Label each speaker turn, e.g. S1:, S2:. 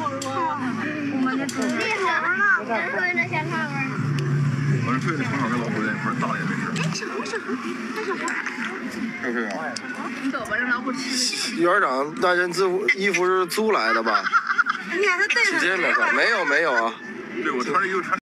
S1: 我们
S2: 睡的从小跟老虎在一块儿，大也没事。
S1: 哎，
S2: 是不是啊？
S1: 你走吧，让老虎吃。
S3: 园长那件制服衣服是租来的吧？
S1: 你俩是对的。
S3: 直接买的，没有没有啊。
S2: 对，我穿着又穿。